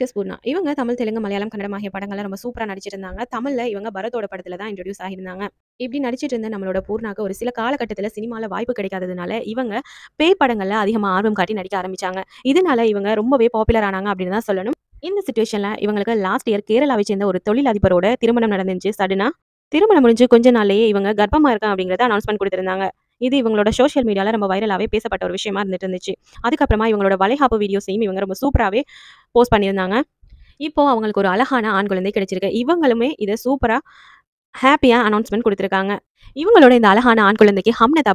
Actors Poorna. இவங்க தமிழ், தெலுங்கு, மலையாளம், கன்னடம் ஆகிய படங்கள்ல ரொம்ப சூப்பராக நடிச்சிருந்தாங்க. தமிழ்ல இவங்க பரத்தோட படத்துல தான் இன்ட்ரடியூஸ் ஆகியிருந்தாங்க. இப்படி நடிச்சிட்டு இருந்த நம்மளோட பூர்ணாக்கு ஒரு சில காலகட்டத்துல சினிமாவில் வாய்ப்பு கிடைக்காததுனால, இவங்க பேய் படங்களில் அதிகமா ஆர்வம் காட்டி நடிக்க ஆரம்பிச்சாங்க. இதனால இவங்க ரொம்பவே பாப்புலர் ஆனாங்க அப்படின்னு தான் சொல்லணும். இந்த சுச்சுவேஷனில் இவங்களுக்கு லாஸ்ட் இயர் கேரளாவை சேர்ந்த ஒரு தொழிலதிபரோட திருமணம் நடந்துச்சு சடனா. திருமணம் முடிஞ்சு கொஞ்ச நாள்லயே இவங்க கர்ப்பமா இருக்கேன் அப்படிங்கிறத அனௌன்ஸ்மெண்ட் கொடுத்திருந்தாங்க இது இவங்களோட சோசியல் மீடியால ரொம்ப வைரலாவே பேசப்பட்ட ஒரு விஷயமா இருந்துட்டு இருந்துச்சு. அதுக்கப்புறமா இவங்களோட வளைகாப்பு வீடியோஸையும் இவங்க ரொம்ப சூப்பராவே போஸ்ட் பண்ணியிருந்தாங்க. இப்போ அவங்களுக்கு ஒரு அழகான ஆண் குழந்தை கிடைச்சிருக்கு. இவங்களுமே இதை சூப்பரா ஹாப்பியாக அனௌன்ஸ்மெண்ட் கொடுத்துருக்காங்க இவங்களோட இந்த அழகான ஆண் குழந்தைக்கு ஹம்னத்